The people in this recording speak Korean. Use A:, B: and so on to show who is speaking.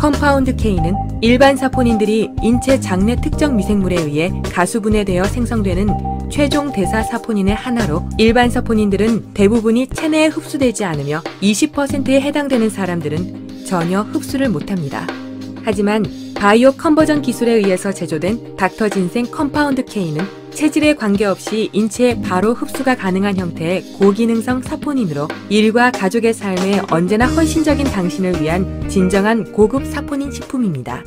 A: Compound K는 일반 사포닌들이 인체 장내 특정 미생물에 의해 가수분해되어 생성되는 최종 대사 사포닌의 하나로 일반 사포닌들은 대부분이 체내에 흡수되지 않으며 20%에 해당되는 사람들은 전혀 흡수를 못합니다. 하지만 bio conversion 기술에 의해서 제조된 닥터 진생 Compound K는 체질에 관계없이 인체에 바로 흡수가 가능한 형태의 고기능성 사포닌으로 일과 가족의 삶에 언제나 헌신적인 당신을 위한 진정한 고급 사포닌 식품입니다.